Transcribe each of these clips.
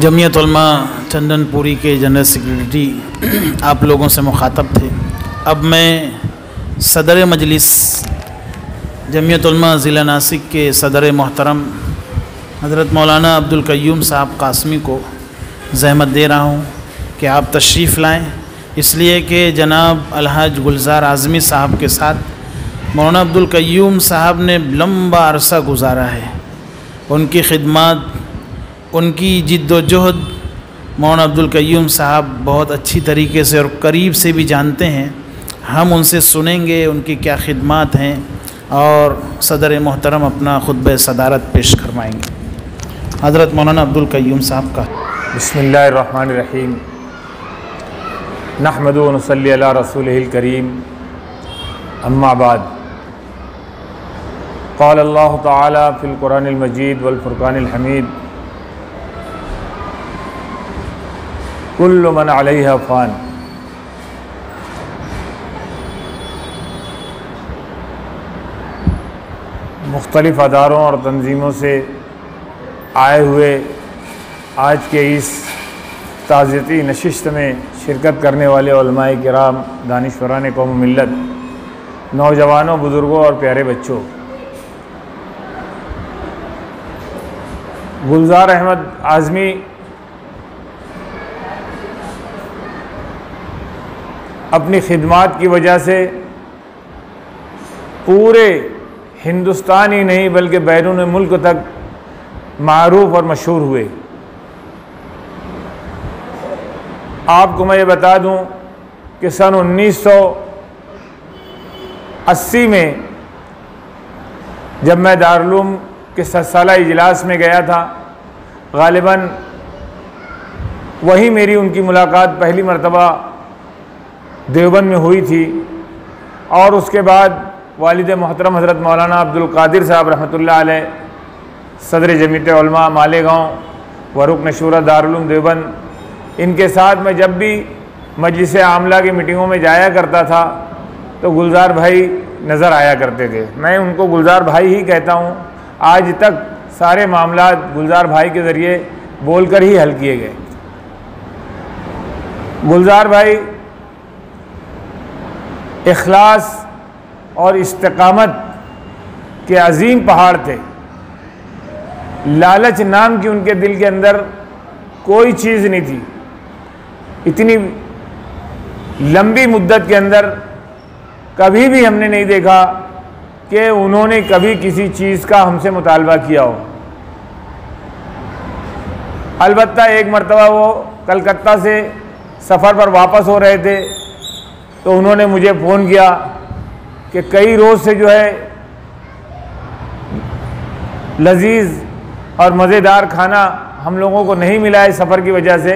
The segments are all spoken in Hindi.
जमीयत उलमा चंदनपुरी के जनरल सेक्रेटरी आप लोगों से मुखातब थे। अब मैं सदर मजलिस, जमीयत उलमा ज़िला नासिक के सदर मोहतरम हज़रत मौलाना अब्दुल कय्यूम साहब कासमी को जहमत दे रहा हूँ कि आप तशरीफ़ लाएँ। इसलिए कि जनाब अलहाज गुलजार आज़मी साहब के साथ मौलाना अब्दुल कय्यूम साहब ने लंबा अरसा गुजारा है। उनकी खिदमत उनकी जिद्दोजहद मौलाना अब्दुल कय्यूम साहब बहुत अच्छी तरीके से और करीब से भी जानते हैं। हम उनसे सुनेंगे, उनकी क्या खिदमत हैं और सदर मोहतरम अपना ख़ुतब सदारत पेश करवाएँगे हज़रत मौलाना अब्दुल कय्यूम साहब का। बसमीम नहमद नसली रसूल करीम। अम्माबाद क़ाल अल्लाह ताला फ़िल कुल्लु मन अलैहा फ़ान। मुख्तलिफ़ अदारों और तंजीमों से आए हुए आज के इस ताज़ती नशस्त में शिरकत करने वाले कराम दानश्वरान कौम मिलत नौजवानों, बुज़ुर्गों और प्यारे बच्चों। गुलजार अहमद आज़मी अपनी खिदमत की वजह से पूरे हिंदुस्तान ही नहीं, बल्कि बैरून मुल्क तक मरूफ और मशहूर हुए। आपको मैं ये बता दूँ कि सन 1980 में जब मैं दारूम के साल इजलास में गया था, गालिबा वही मेरी उनकी मुलाकात पहली मरतबा देवबंद में हुई थी। और उसके बाद वालद मोहतरम हज़रत मौलाना अब्दुल कादिर साहब अलैह, सदर जमीत मालेगांव, वरुक नशूरा दारुल देवबंद, इनके साथ मैं जब भी मजलिस आमला की मीटिंगों में जाया करता था तो गुलजार भाई नज़र आया करते थे। मैं उनको गुलजार भाई ही कहता हूँ, आज तक सारे मामला गुलजार भाई के ज़रिए बोलकर ही हल किए गए। गुलजार भाई इखलास और इस्तकामत के अजीम पहाड़ थे। लालच नाम की उनके दिल के अंदर कोई चीज़ नहीं थी। इतनी लंबी मुद्दत के अंदर कभी भी हमने नहीं देखा कि उन्होंने कभी किसी चीज़ का हमसे मुतालबा किया हो। अलबत्ता एक मरतबा वो कलकत्ता से सफ़र पर वापस हो रहे थे। तो उन्होंने मुझे फ़ोन किया कि कई रोज़ से जो है, लजीज और मज़ेदार खाना हम लोगों को नहीं मिला है सफ़र की वजह से।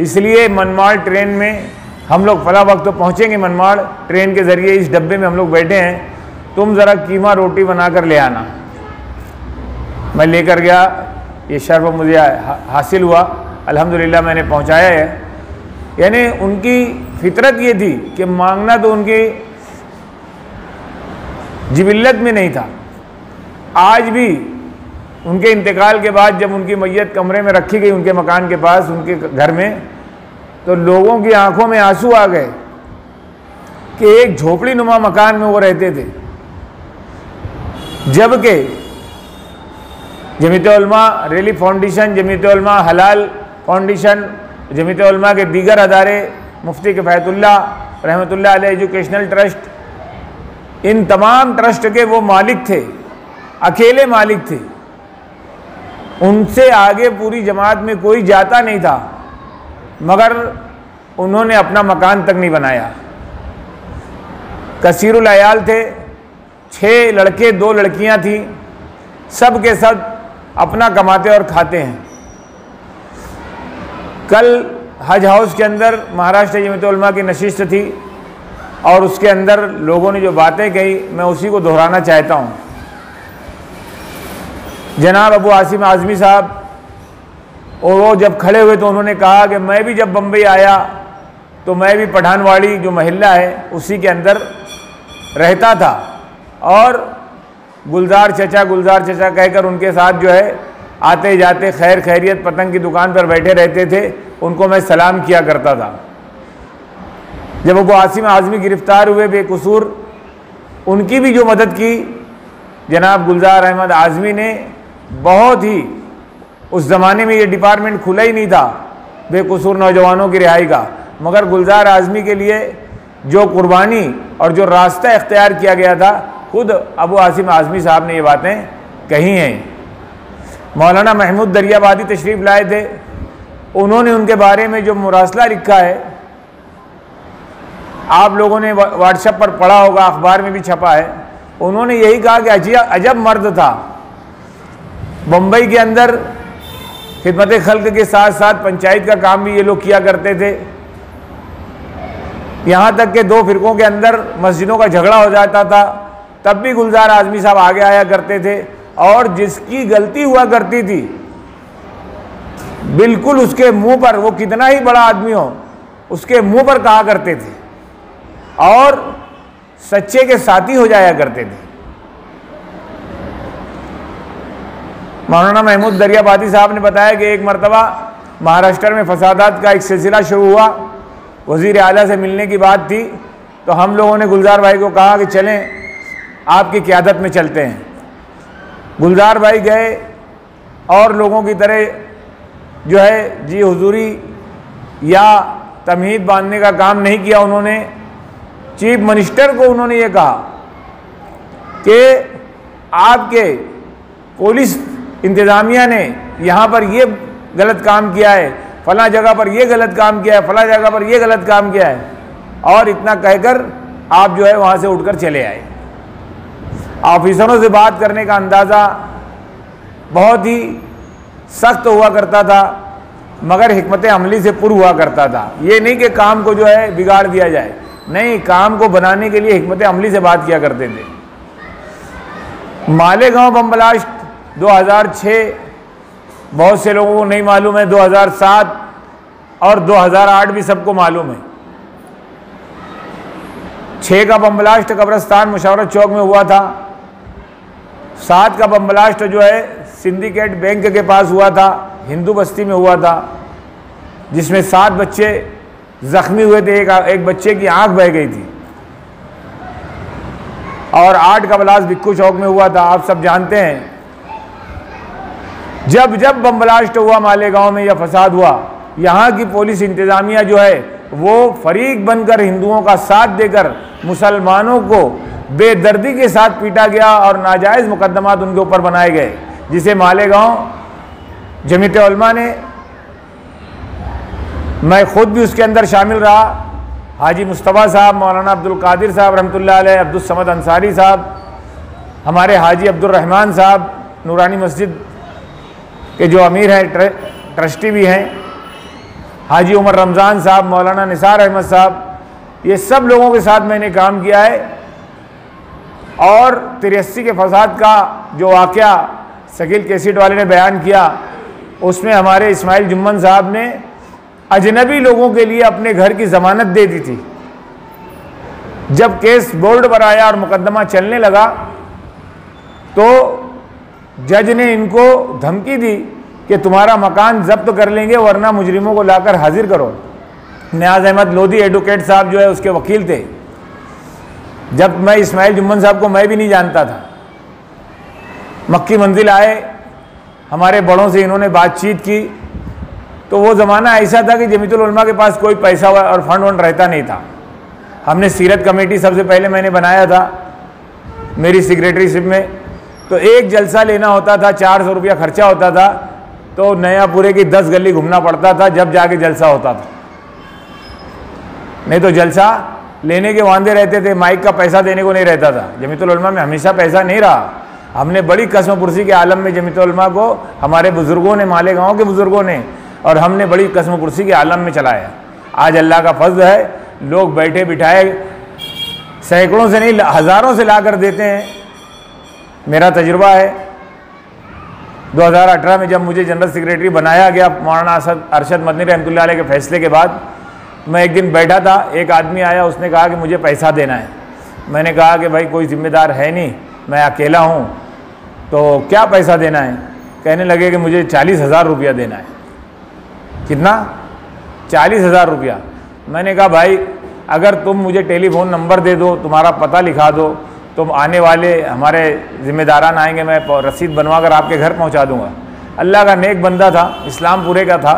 इसलिए मनमाड़ ट्रेन में हम लोग फला वक्त तो पहुँचेंगे मनमाड़ ट्रेन के ज़रिए, इस डब्बे में हम लोग बैठे हैं। तुम ज़रा कीमा रोटी बना कर ले आना। मैं लेकर गया, ये शर्फ मुझे हासिल हुआ। अल्हम्दुलिल्लाह मैंने पहुँचाया है। यानी उनकी फितरत ये थी कि मांगना तो उनकी जिबिल्लत में नहीं था। आज भी उनके इंतकाल के बाद जब उनकी मैयत कमरे में रखी गई उनके मकान के पास, उनके घर में तो लोगों की आँखों में आँसू आ गए कि एक झोपड़ी नुमा मकान में वो रहते थे। जबकि जमीत रेली फाउंडेशन जमीत हलाल फाउंडेशन जमीत के दीगर अदारे मुफ्ती कफ़ैतुल्ला रहमतुल्लाह एजुकेशनल ट्रस्ट, इन तमाम ट्रस्ट के वो मालिक थे, अकेले मालिक थे। उनसे आगे पूरी जमात में कोई जाता नहीं था, मगर उन्होंने अपना मकान तक नहीं बनाया। कसीरुलयाल थे छः लड़के, दो लड़कियाँ थीं, सब के सब अपना कमाते और खाते हैं। कल हज हाउस के अंदर महाराष्ट्र जमत की नशिस्त थी और उसके अंदर लोगों ने जो बातें कही, मैं उसी को दोहराना चाहता हूँ। जनाब अबू आसिम आज़मी साहब, और वो जब खड़े हुए तो उन्होंने कहा कि मैं भी जब बम्बई आया तो मैं भी पठानवाड़ी जो महिला है, उसी के अंदर रहता था। और गुलजार चचा गुलजार चचा कहकर उनके साथ जो है आते जाते खैर खैरियत पतंग की दुकान पर बैठे रहते थे। उनको मैं सलाम किया करता था। जब वो आसिम आज़मी गिरफ़्तार हुए बेकसूर, उनकी भी जो मदद की, जनाब गुलजार अहमद आज़मी ने बहुत ही उस ज़माने में ये डिपार्टमेंट खुला ही नहीं था, बेकसूर नौजवानों की रिहाई का। मगर गुलजार आज़मी के लिए जो कुर्बानी और जो रास्ता इख्तियार किया गया था, खुद अबू आसिम आज़मी साहब ने ये बातें कही हैं। मौलाना महमूद दरियाबादी तशरीफ़ लाए थे उन्होंने उनके बारे में जो मुरासला लिखा है, आप लोगों ने व्हाट्सएप पर पढ़ा होगा, अखबार में भी छपा है, उन्होंने यही कहा कि अजिया अजब मर्द था। बम्बई के अंदर खिदमत खल्क के साथ साथ पंचायत का काम भी ये लोग किया करते थे। यहाँ तक के दो फिरकों के अंदर मस्जिदों का झगड़ा हो जाता था, तब भी गुलजार आजमी साहब आगे आया करते थे, और जिसकी गलती हुआ करती थी बिल्कुल उसके मुँह पर, वो कितना ही बड़ा आदमी हो, उसके मुँह पर कहा करते थे। और सच्चे के साथी हो जाया करते थे। मौलाना महमूद दरियाबादी साहब ने बताया कि एक मरतबा महाराष्ट्र में फसादात का एक सिलसिला शुरू हुआ। वज़ीर अला से मिलने की बात थी तो हम लोगों ने गुलजार भाई को कहा कि चलें, आपकी क़्यादत में चलते हैं। गुलजार भाई गए और लोगों की तरह जो है, जी हुजूरी या तमहीद बांधने का काम नहीं किया उन्होंने, चीफ मिनिस्टर को उन्होंने ये कहा कि आपके पुलिस इंतज़ामिया ने यहाँ पर ये गलत काम किया है, फला जगह पर ये गलत काम किया है, फला जगह पर ये गलत काम किया है, और इतना कहकर आप जो है वहाँ से उठकर चले आए। ऑफिसरों से बात करने का अंदाज़ा बहुत ही सख्त हुआ करता था, मगर हमत अमली से पुर हुआ करता था। ये नहीं कि काम को जो है बिगाड़ दिया जाए। नहीं, काम को बनाने के लिए हमत अमली से बात किया करते थे। मालेगांव बम ब्लास्ट 2006 बहुत से लोगों को नहीं मालूम है 2007 और 2008 भी सबको मालूम है। छः का बम ब्लास्ट कब्रस्तान मुशावरत चौक में हुआ था। सात का बम ब्लास्ट जो है सिंडिकेट बैंक के पास हुआ था, हिंदू बस्ती में हुआ था, जिसमें सात बच्चे जख्मी हुए थे, एक एक बच्चे की आँख बह गई थी। और आठ का ब्लास्ट भिक्कू चौक में हुआ था, आप सब जानते हैं। जब जब बम ब्लास्ट हुआ मालेगांव में या फसाद हुआ, यहाँ की पुलिस इंतज़ामिया जो है, वो फरीक बनकर हिंदुओं का साथ देकर मुसलमानों को बेदर्दी के साथ पीटा गया और नाजायज़ मुकदमात उनके ऊपर बनाए गए। जिसे मालेगांव जमीत उलमा ने मैं ख़ुद भी उसके अंदर शामिल रहा। हाजी मुस्तफ़ा साहब मौलाना अब्दुल कादिर साहब रहमतुल्लाह अलैह अब्दुल समद अंसारी साहब हमारे हाजी अब्दुलरहमान साहब नूरानी मस्जिद के जो अमीर हैं ट्र, ट्रस्टी भी हैं हाजी उमर रमज़ान साहब मौलाना निसार अहमद साहब ये सब लोगों के साथ मैंने काम किया है। और तिरसी के फसाद का जो वाक़ शकील केसिट वाले ने बयान किया। उसमें हमारे इस्माइल जुम्मन साहब ने अजनबी लोगों के लिए अपने घर की ज़मानत दे दी थी। जब केस बोर्ड पर आया और मुकदमा चलने लगा तो जज ने इनको धमकी दी कि तुम्हारा मकान जब्त कर लेंगे, वरना मुजरिमों को लाकर हाजिर करो। न्याज अहमद लोधी एडवोकेट साहब जो है, उसके वकील थे। जब मैं इस्माइल जुम्मन साहब को, मैं भी नहीं जानता था। मक्की मंजिल आए, हमारे बड़ों से इन्होंने बातचीत की। तो वो ज़माना ऐसा था कि जमीतुलमा के पास कोई पैसा और फंड वंड रहता नहीं था। हमने सीरत कमेटी सबसे पहले मैंने बनाया था, मेरी सेक्रेटरीशिप में। तो एक जलसा लेना होता था, चार सौ रुपया खर्चा होता था तो नया पूरे की दस गली घूमना पड़ता था, जब जाके जलसा होता था। नहीं तो जलसा लेने के वादे रहते थे, माइक का पैसा देने को नहीं रहता था। जमीतुलमा में हमेशा पैसा नहीं रहा। हमने बड़ी कसम पुरसी के आलम में जमीतुलमा को, हमारे बुज़ुर्गों ने मालेगांव के बुज़ुर्गों ने, और हमने बड़ी कसम पुरसी के आलम में चलाया। आज अल्लाह का फजल है, लोग बैठे बिठाए, सैकड़ों से नहीं, हज़ारों से ला कर देते हैं। मेरा तजुर्बा है 2018 में जब मुझे जनरल सेक्रेटरी बनाया गया, मौलाना असद अरशद मदनी रहमत के फैसले के बाद, मैं एक दिन बैठा था, एक आदमी आया, उसने कहा कि मुझे पैसा देना है। मैंने कहा कि भाई कोई ज़िम्मेदार है नहीं, मैं अकेला हूँ। तो क्या पैसा देना है? कहने लगे कि मुझे चालीस हज़ार रुपया देना है। कितना? चालीस हज़ार रुपया। मैंने कहा, भाई, अगर तुम मुझे टेलीफोन नंबर दे दो, तुम्हारा पता लिखा दो, तुम आने वाले हमारे ज़िम्मेदारान आएँगे, मैं रसीद बनवा कर आपके घर पहुँचा दूँगा। अल्लाह का नेक बंदा था, इस्लामपुरे का था।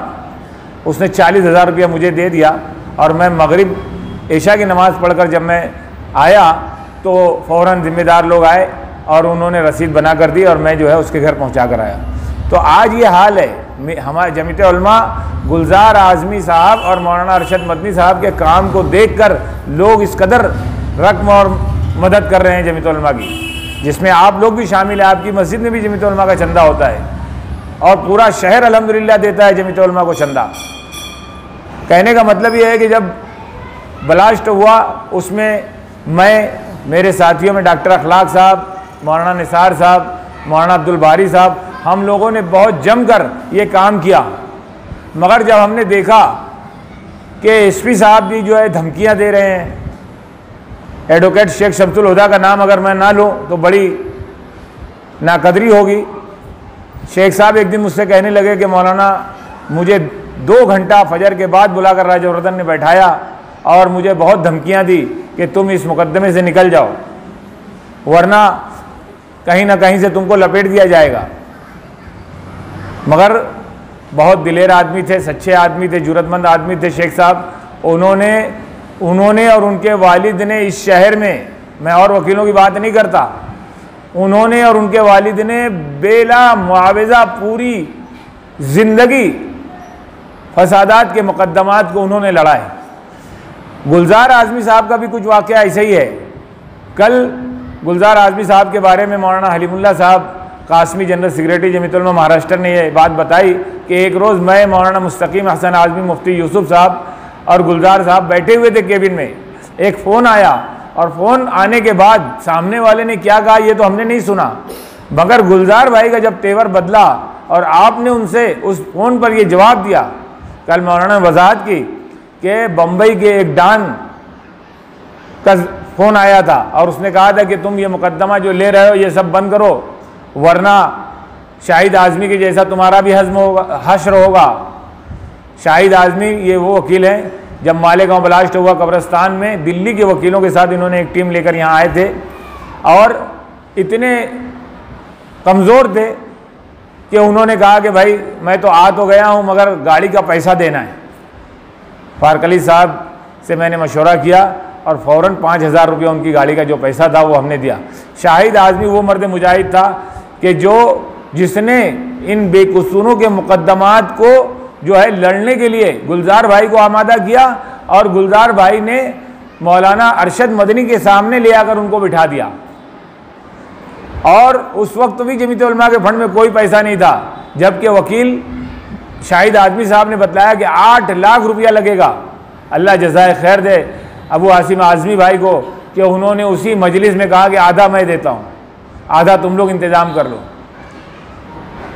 उसने चालीस हज़ार रुपया मुझे दे दिया और मैं मगरिब, ऐशा की नमाज़ पढ़कर जब मैं आया तो फ़ौर ज़िम्मेदार लोग आए और उन्होंने रसीद बना कर दी और मैं जो है उसके घर पहुँचा कर आया। तो आज ये हाल है। हमारे जमीत गुलजार आज़मी साहब और मौलाना अरशद मदनी साहब के काम को देखकर लोग इस कदर रकम और मदद कर रहे हैं जमीत की, जिसमें आप लोग भी शामिल हैं। आपकी मस्जिद में भी जमीत का चंदा होता है और पूरा शहर अलहमदिल्ला देता है जमीत को चंदा। कहने का मतलब ये है कि जब ब्लास्ट हुआ, उसमें मैं, मेरे साथियों में डॉक्टर अखलाक साहब मौलाना निसार साहब, मौलाना अब्दुल बारी साहब, हम लोगों ने बहुत जमकर ये काम किया। मगर जब हमने देखा कि एसपी साहब भी जो है धमकियाँ दे रहे हैं, एडवोकेट शेख शमसुल हुदा का नाम अगर मैं ना लूँ तो बड़ी नाकदरी होगी। शेख साहब एक दिन मुझसे कहने लगे कि मौलाना, मुझे दो घंटा फजर के बाद बुलाकर राजवर्धन ने बैठाया और मुझे बहुत धमकियाँ दी कि तुम इस मुकदमे से निकल जाओ, वरना कहीं ना कहीं से तुमको लपेट दिया जाएगा। मगर बहुत दिलेर आदमी थे, सच्चे आदमी थे, जरूरतमंद आदमी थे शेख साहब। उन्होंने उन्होंने और उनके वालिद ने इस शहर में, मैं और वकीलों की बात नहीं करता, उन्होंने और उनके वालिद ने बेला मुआवजा पूरी ज़िंदगी फसादात के मुकदमात को उन्होंने लड़ा है गुलजार आज़मी साहब का भी कुछ वाक़ ऐसा ही है। कल गुलजार आज़मी साहब के बारे में मौलाना हलीमुल्ला साहब कासमी जनरल सेक्रेटरी जमीतुलमा महाराष्ट्र ने यह बात बताई कि एक रोज़ मैं, मौलाना मुस्तकीम हसन आज़मी मुफ्ती यूसुफ साहब और गुलजार साहब बैठे हुए थे केबिन में। एक फ़ोन आया और फ़ोन आने के बाद सामने वाले ने क्या कहा, ये तो हमने नहीं सुना। मगर गुलजार भाई का जब तेवर बदला और आपने उनसे उस फ़ोन पर ये जवाब दिया, कल मौलाना वजाहत की कि बम्बई के एक डान का फ़ोन आया था और उसने कहा था कि तुम ये मुकदमा जो ले रहे हो, ये सब बंद करो, वरना शाहिद आज़मी के जैसा तुम्हारा भी हजम होगा, हश्र होगा। शाहिद आज़मी ये वो वकील हैं, जब मालेगांव ब्लास्ट हुआ कब्रस्तान में, दिल्ली के वकीलों के साथ इन्होंने एक टीम लेकर यहाँ आए थे और इतने कमज़ोर थे कि उन्होंने कहा कि भाई, मैं तो आ तो गया हूँ, मगर गाड़ी का पैसा देना है। फारकली साहब से मैंने मशवरा किया और फ़ौर पाँच हज़ार रुपये उनकी गाड़ी का जो पैसा था वो हमने दिया। शाहिद आज़मी वो मर्द मुजाहिद था कि जो जिसने इन बेकसूरों के मुकदमात को जो है लड़ने के लिए गुलजार भाई को आमादा किया और गुलजार भाई ने मौलाना अरशद मदनी के सामने ले आकर उनको बिठा दिया। और उस वक्त भी जमीत के फंड में कोई पैसा नहीं था, जबकि वकील शाहिद आदमी साहब ने बताया कि आठ लाख रुपया लगेगा। अल्लाह जजाय खैर दे। अबू आसिम आज़मी भाई को कि उन्होंने उसी मजलिस में कहा कि आधा मैं देता हूँ, आधा तुम लोग इंतज़ाम कर लो।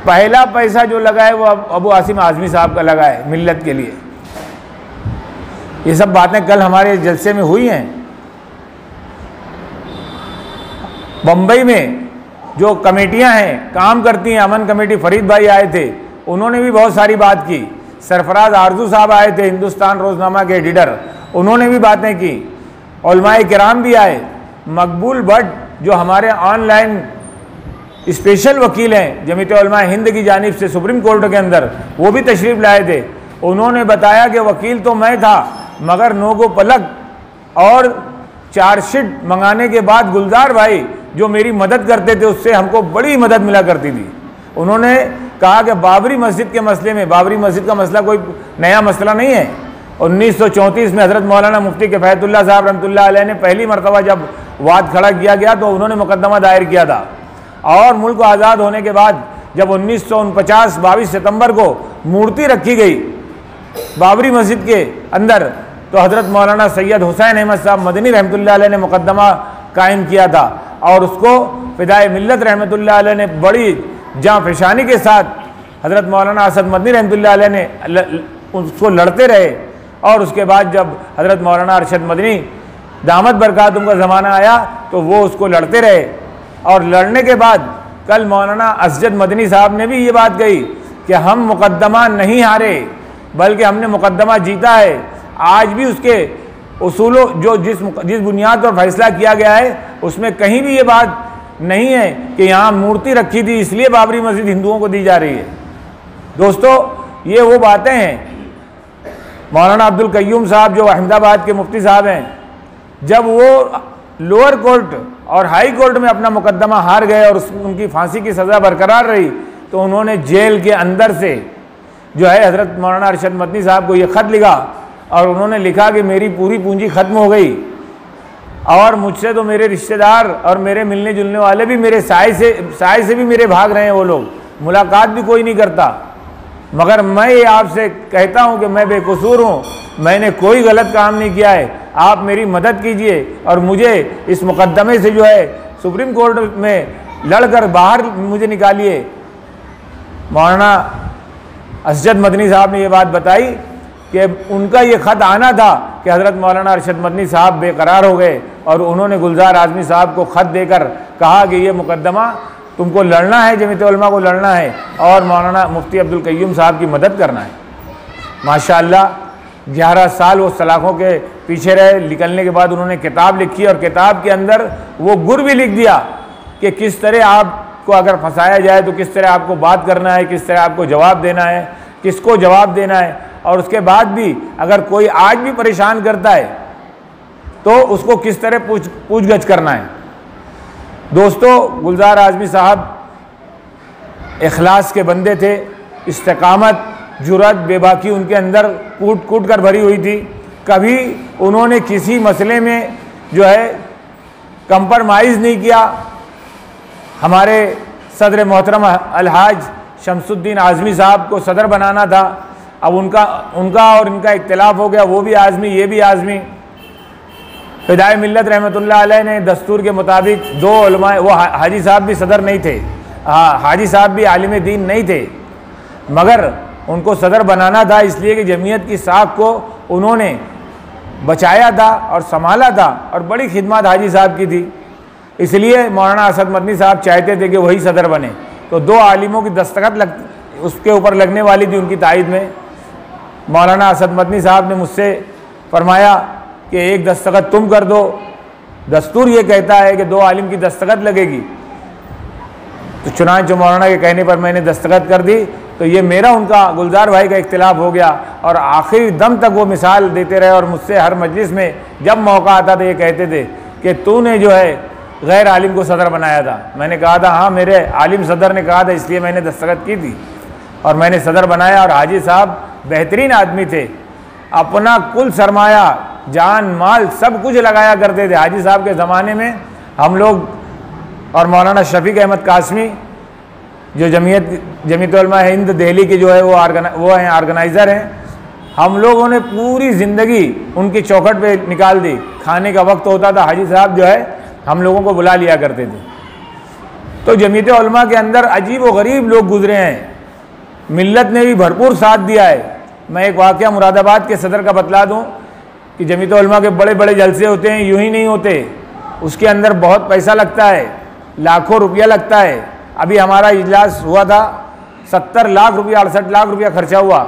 पहला पैसा जो लगा है वो अबू आसिम आज़मी साहब का लगा है, मिल्लत के लिए। ये सब बातें कल हमारे जलसे में हुई हैं। बम्बई में जो कमेटियाँ हैं, काम करती हैं, अमन कमेटी फरीद भाई आए थे, उन्होंने भी बहुत सारी बात की। सरफराज आरज़ू साहब आए थे, हिंदुस्तान रोजनामा के एडिटर। उन्होंने भी बातें की। कराम भी आए। मकबूल भट्ट, जो हमारे ऑनलाइन स्पेशल वकील हैं, जमीत हिंद की जानब से सुप्रीम कोर्ट के अंदर, वो भी तशरीफ़ लाए थे। उन्होंने बताया कि वकील तो मैं था, मगर नोगो पलक और चार्जशीट मंगाने के बाद गुलजार भाई, जो मेरी मदद करते थे, उससे हमको बड़ी मदद मिला करती थी। उन्होंने कहा कि बाबरी मस्जिद के मसले में, बाबरी मस्जिद का मसला कोई नया मसला नहीं है। उन्नीस सौ चौंतीस में हज़रत मौलाना मुफ्ती के फैतुल्ला साहब रमतुल्ला ने पहली मरतबा जब वाद खड़ा किया गया तो उन्होंने मुकदमा दायर किया था। और मुल्क आज़ाद होने के बाद जब उन्नीस सौ उनपचास बाईस सितंबर को मूर्ति रखी गई बाबरी मस्जिद के अंदर तो हज़रत मौलाना सैयद हुसैन अहमद साहब मदनी रहमत ने मुकदमा कायम किया था। और उसको फिदाए मिलत रहमत ने बड़ी जहाँ फिशानी के साथ हज़रत मौलाना असद मदनी रहमत ने उसको लड़ते रहे। और उसके बाद जब हज़रत मौलाना अरशद मदनी दामद बरकत का ज़माना आया तो वो उसको लड़ते रहे। और लड़ने के बाद कल मौलाना असजद मदनी साहब ने भी ये बात कही कि हम मुकदमा नहीं हारे, बल्कि हमने मुकदमा जीता है। आज भी उसके उसूलों, जो जिस जिस बुनियाद पर फैसला किया गया है, उसमें कहीं भी ये बात नहीं है कि यहाँ मूर्ति रखी थी, इसलिए बाबरी मस्जिद हिंदुओं को दी जा रही है। दोस्तों, ये वो बातें हैं मौलाना अब्दुल कयूम साहब जो अहमदाबाद के मुफ्ती साहब हैं, जब वो लोअर कोर्ट और हाई कोर्ट में अपना मुकदमा हार गए और उनकी फांसी की सज़ा बरकरार रही तो उन्होंने जेल के अंदर से जो है हज़रत मौलाना अरशद मदनी साहब को ये ख़त लिखा और उन्होंने लिखा कि मेरी पूरी पूंजी ख़त्म हो गई और मुझसे तो मेरे रिश्तेदार और मेरे मिलने जुलने वाले भी मेरे साय से साय से भी मेरे भाग रहे हैं वो लोग। मुलाकात भी कोई नहीं करता। मगर मैं ये आपसे कहता हूँ कि मैं बेकसूर हूँ। मैंने कोई गलत काम नहीं किया है। आप मेरी मदद कीजिए और मुझे इस मुकदमे से जो है सुप्रीम कोर्ट में लड़कर बाहर मुझे निकालिए। मौलाना असजद मदनी साहब ने ये बात बताई कि उनका ये ख़त आना था कि हज़रत मौलाना अरशद मदनी साहब बेकरार हो गए और उन्होंने गुलजार आज़मी साहब को ख़त देकर कहा कि ये मुकदमा तुमको लड़ना है जमीत को लड़ना है और मौलाना मुफ्ती अब्दुल कयूम साहब की मदद करना है। माशा ग्यारह साल वो सलाखों के पीछे रहे, निकलने के बाद उन्होंने किताब लिखी और किताब के अंदर वो गुर भी लिख दिया कि किस तरह आपको अगर फंसाया जाए तो किस तरह आपको बात करना है, किस तरह आपको जवाब देना है, किसको जवाब देना है और उसके बाद भी अगर कोई आज भी परेशान करता है तो उसको किस तरह पूछ पूछगछ करना है। दोस्तों, गुलजार आजमी साहब अखलास के बंदे थे। इस्तकामत, जुरत बेबाकी उनके अंदर कूट कूट कर भरी हुई थी। कभी उन्होंने किसी मसले में जो है कंप्रोमाइज़ नहीं किया। हमारे सदर मोहतरम अलहाज शमसुद्दीन आज़मी साहब को सदर बनाना था। अब उनका उनका और इनका इख्तलाफ हो गया, वो भी आज़मी, ये भी आज़मी। फिदाई मिलत रहमत ने दस्तूर के मुताबिक दो वो हाजी साहब भी सदर नहीं थे। हाँ हाजी साहब भी आलिम दीन नहीं थे। मगर उनको सदर बनाना था, इसलिए कि जमीयत की साख को उन्होंने बचाया था और संभाला था और बड़ी खिदमत हाजी साहब की थी। इसलिए मौलाना असद मदनी साहब चाहते थे कि वही सदर बने। तो दो आलिमों की दस्तखत लग, उसके ऊपर लगने वाली थी उनकी तायद में। मौलाना असद मदनी साहब ने मुझसे फरमाया कि एक दस्तखत तुम कर दो। दस्तूर ये कहता है कि दो आलिम की दस्तखत लगेगी। तो चुनाच मौलाना के कहने पर मैंने दस्तखत कर दी तो ये मेरा उनका, गुलजार भाई का इख्तलाफ हो गया और आखिरी दम तक वो मिसाल देते रहे और मुझसे हर मजलिस में जब मौका आता था ये कहते थे कि तूने जो है गैर आलिम को सदर बनाया था। मैंने कहा था हाँ मेरे आलिम सदर ने कहा था, इसलिए मैंने दस्तखत की थी। और मैंने सदर बनाया और हाजी साहब बेहतरीन आदमी थे। अपना कुल सरमाया, जान, माल सब कुछ लगाया करते थे। हाजी साहब के ज़माने में हम लोग और मौलाना शफीक अहमद कासमी, जो जमीयत जमीत हिंद दिल्ली के जो है वो आर्गना वो हैं, ऑर्गेनाइज़र हैं, हम लोगों ने पूरी ज़िंदगी उनकी चौखट पे निकाल दी। खाने का वक्त होता था, हाजी साहब जो है हम लोगों को बुला लिया करते थे। तो जमीत के अंदर अजीब व गरीब लोग गुजरे हैं। मिल्लत ने भी भरपूर साथ दिया है। मैं एक वाक़ मुरादाबाद के सदर का बतला दूँ कि जमीत के बड़े बड़े जलसे होते हैं, यूँ ही नहीं होते। उसके अंदर बहुत पैसा लगता है, लाखों रुपया लगता है। अभी हमारा इजलास हुआ था, सत्तर लाख रुपया, अड़सठ लाख रुपया खर्चा हुआ।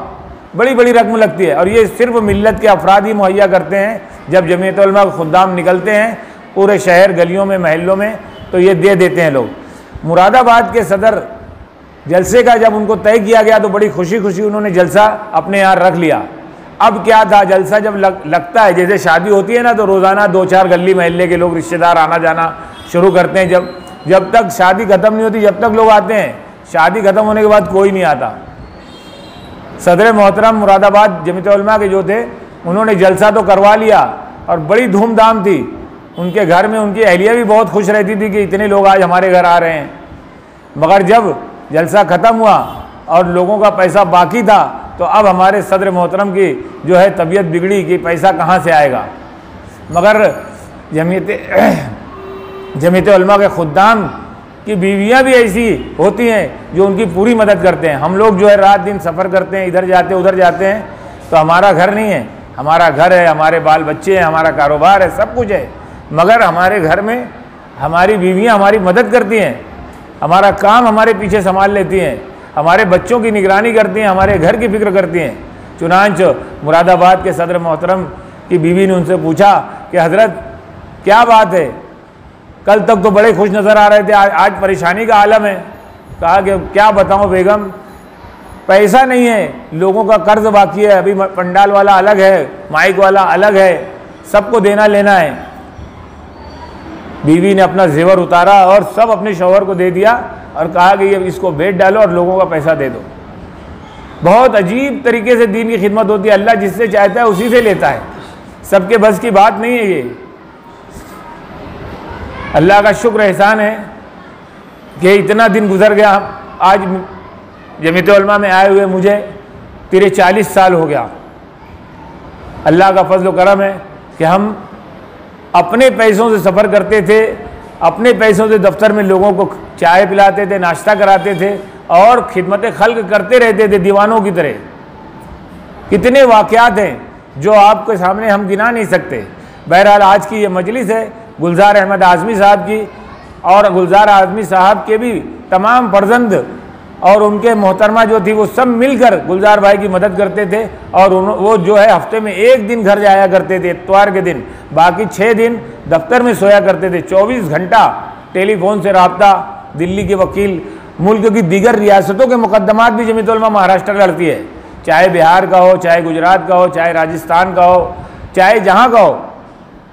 बड़ी बड़ी रकम लगती है और ये सिर्फ़ मिलत के अफराद ही मुहैया करते हैं। जब जमीयत खुदाम निकलते हैं, पूरे शहर गलियों में, महलों में तो ये दे देते हैं लोग। मुरादाबाद के सदर जलसे का जब उनको तय किया गया तो बड़ी खुशी खुशी उन्होंने जलसा अपने यहाँ रख लिया। अब क्या था जलसा जब लग, लगता है जैसे शादी होती है ना तो रोज़ाना दो चार गली महल्ले के लोग रिश्तेदार आना जाना शुरू करते हैं। जब जब तक शादी ख़त्म नहीं होती जब तक लोग आते हैं शादी ख़त्म होने के बाद कोई नहीं आता। सदर मोहतरम मुरादाबाद जमित के जो थे उन्होंने जलसा तो करवा लिया और बड़ी धूमधाम थी। उनके घर में उनकी अहलिया भी बहुत खुश रहती थी कि इतने लोग आज हमारे घर आ रहे हैं। मगर जब जलसा ख़त्म हुआ और लोगों का पैसा बाकी था तो अब हमारे सदर मोहतरम की जो है तबीयत बिगड़ी कि पैसा कहाँ से आएगा। मगर जमीत जमीत के ख़ुदाम की बीवियाँ भी ऐसी होती हैं जो उनकी पूरी मदद करते हैं। हम लोग जो है रात दिन सफ़र करते हैं, इधर जाते उधर जाते हैं तो हमारा घर नहीं है। हमारा घर है, हमारे बाल बच्चे हैं, हमारा कारोबार है, सब कुछ है। मगर हमारे घर में हमारी बीवियाँ हमारी मदद करती हैं। हमारा काम हमारे पीछे संभाल लेती हैं हमारे बच्चों की निगरानी करती हैं हमारे घर की फ़िक्र करती हैं। चुनाच मुरादाबाद के सदर मोहतरम की बीवी ने उनसे पूछा कि हज़रत क्या बात है? कल तक तो बड़े खुश नज़र आ रहे थे आज, आज परेशानी का आलम है। कहा कि क्या बताऊँ बेगम पैसा नहीं है लोगों का कर्ज बाकी है अभी पंडाल वाला अलग है माइक वाला अलग है सबको देना लेना है। बीवी ने अपना जेवर उतारा और सब अपने शोहर को दे दिया और कहा कि ये इसको बेच डालो और लोगों का पैसा दे दो। बहुत अजीब तरीके से दीन की खिदमत होती है। अल्लाह जिससे चाहता है उसी से लेता है। सबके बस की बात नहीं है ये। अल्लाह का शुक्र एहसान है कि इतना दिन गुजर गया। आज जमीत में आए हुए मुझे तेरे चालीस साल हो गया। अल्लाह का फजल करम है कि हम अपने पैसों से सफ़र करते थे, अपने पैसों से दफ्तर में लोगों को चाय पिलाते थे, नाश्ता कराते थे और खिदमत खल्क करते रहते थे दीवानों की तरह। कितने वाक़ात हैं जो आपके सामने हम गिना नहीं सकते। बहरहाल आज की ये मजलिस है गुलजार अहमद आज़मी साहब की और गुलजार आज़मी साहब के भी तमाम फर्जंद और उनके मोहतरमा जो थी, वो सब मिलकर गुलजार भाई की मदद करते थे और वो जो है, हफ़्ते में एक दिन घर जाया करते थे, इतवार के दिन। बाकी छः दिन दफ्तर में सोया करते थे। 24 घंटा टेलीफोन से रबता, दिल्ली के वकील, मुल्क की दीगर रियासतों के मुकदमात भी जमीतुलमा महाराष्ट्र लड़ती है। चाहे बिहार का हो, चाहे गुजरात का हो, चाहे राजस्थान का हो, चाहे जहाँ का हो,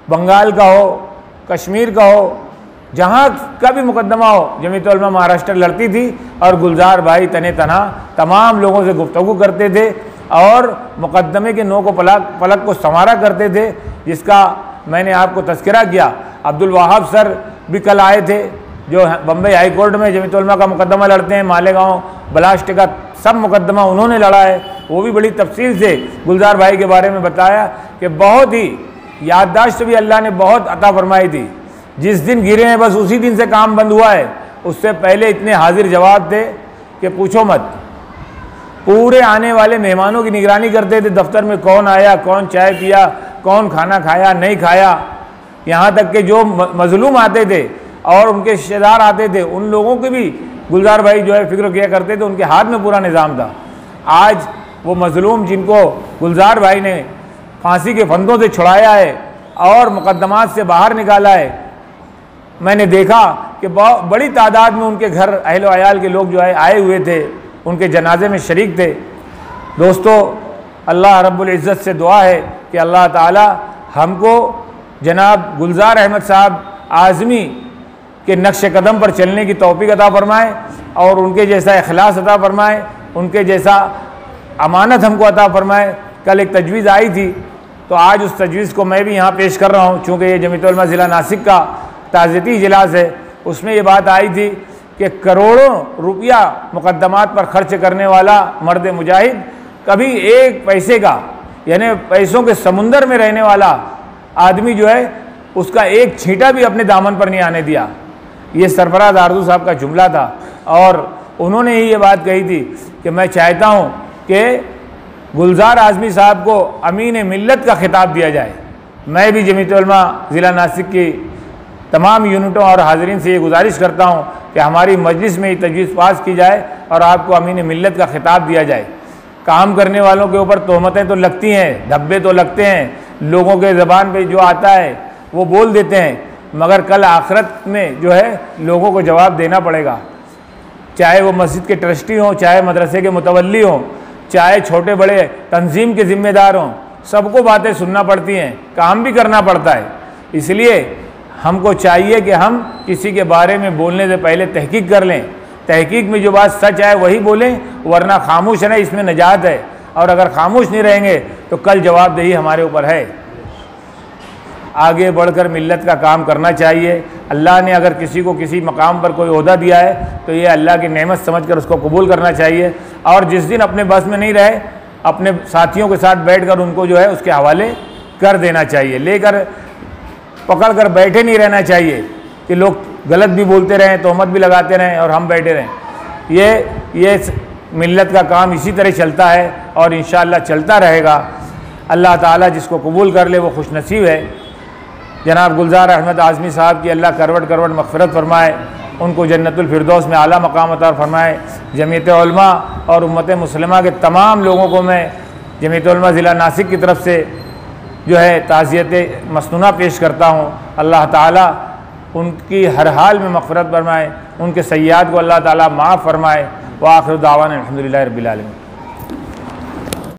बंगाल का हो, कश्मीर का हो जहाँ का भी मुकदमा हो जमीत महाराष्ट्र लड़ती थी और गुलजार भाई तने तना तमाम लोगों से गुफ्तु करते थे और मुकदमे के नो को पलक पलक को संवारा करते थे, जिसका मैंने आपको तस्करा किया। अब्दुल वहाब सर भी कल आए थे, जो बम्बई हाई कोर्ट में जमीत का मुकदमा लड़ते हैं, मालेगांव ब्लास्ट का सब मुकदमा उन्होंने लड़ा है। वो भी बड़ी तफसील से गुलजार भाई के बारे में बताया कि बहुत ही याददाश्त भी अल्लाह ने बहुत अता फरमाई थी। जिस दिन गिरे हैं, बस उसी दिन से काम बंद हुआ है। उससे पहले इतने हाजिर जवाब थे कि पूछो मत। पूरे आने वाले मेहमानों की निगरानी करते थे, दफ्तर में कौन आया, कौन चाय पिया, कौन खाना खाया, नहीं खाया। यहाँ तक के जो मजलूम आते थे और उनके रिश्तेदार आते थे, उन लोगों की भी गुलजार भाई जो है फ़िक्र किया करते थे, उनके हाथ में पूरा निज़ाम था। आज वो मजलूम जिनको गुलजार भाई ने फांसी के फंदों से छुड़ाया है और मुकदमात से बाहर निकाला है मैंने देखा कि बड़ी तादाद में उनके घर, अहल आयाल के लोग जो है, आए हुए थे, उनके जनाजे में शरीक थे। दोस्तों, अल्लाह रब्बुल इज़्ज़त से दुआ है कि अल्लाह ताला हमको जनाब गुलजार अहमद साहब आज़मी के नक्श कदम पर चलने की तोफ़ी अता फ़रमाए और उनके जैसा अखलास अता फ़रमाए, उनके जैसा अमानत हमको अता फ़रमाए। कल एक तजवीज़ आई थी तो आज उस तजवीज़ को मैं भी यहाँ पेश कर रहा हूँ, चूँकि ये जमीतुलमा ज़िला नासिक का ताज़ती इजलास है। उसमें ये बात आई थी कि करोड़ों रुपया मुकदमात पर खर्च करने वाला मर्द मुजाहिद, कभी एक पैसे का, यानी पैसों के समुंदर में रहने वाला आदमी जो है, उसका एक छींटा भी अपने दामन पर नहीं आने दिया। ये सरफराज आरज़ू साहब का जुमला था। और उन्होंने ही ये बात कही थी कि मैं चाहता हूँ कि गुलजार आज़मी साहब को अमीन मिलत का खिताब दिया जाए। मैं भी जमीतुलमा ज़िला नासिक की तमाम यूनिटों और हाजरीन से ये गुजारिश करता हूँ कि हमारी मजलिस में ये तजवीज़ पास की जाए और आपको अमीन मिलत का खिताब दिया जाए। काम करने वालों के ऊपर तहमतें तो लगती हैं, धब्बे तो लगते हैं, लोगों के ज़बान पे जो आता है, वो बोल देते हैं, मगर कल आखरत में जो है लोगों को जवाब देना पड़ेगा। चाहे वो मस्जिद के ट्रस्टी हों, चाहे मदरसे के मुतवली हों, चाहे छोटे बड़े तंजीम के ज़िम्मेदार हों, सबको बातें सुनना पड़ती हैं, काम भी करना पड़ता है। इसलिए हमको चाहिए कि हम किसी के बारे में बोलने से पहले तहकीक कर लें। तहकीक में जो बात सच है वही बोलें, वरना खामोश है इसमें नजात है। और अगर खामोश नहीं रहेंगे तो कल जवाबदेही हमारे ऊपर है। आगे बढ़कर मिल्लत का काम करना चाहिए। अल्लाह ने अगर किसी को किसी मकाम पर कोई अहदा दिया है तो ये अल्लाह की नेमत समझ कर उसको कबूल करना चाहिए। और जिस दिन अपने बस में नहीं रहे, अपने साथियों के साथ बैठ कर उनको जो है उसके हवाले कर देना चाहिए। लेकर पकड़ कर बैठे नहीं रहना चाहिए कि लोग गलत भी बोलते रहें, तोहमत भी लगाते रहें और हम बैठे रहें। ये ये मिल्लत का काम इसी तरह चलता है और इन चलता रहेगा। अल्लाह ताला जिसको कबूल कर ले, वो खुश नसीब है। जनाब गुलजार अहमद आज़मी साहब की अल्लाह करवट करवट मफ़रत फरमाए, उनको जन्नतफरदौस में आला मकाम अता फ़रमाए। जमीयत और उम्मत मुसलमा के तमाम लोगों को मैं जमीयत ज़िला नासिक की तरफ़ से जो है ताज़ियत मसनूना पेश करता हूँ। अल्लाह ताला उनकी हर हाल में मफ़रत फरमाए, उनके सयाद को अल्लाह ताला माफ़ फरमाए। व आखिर दावान अलहमदिल्ला रबीआलमी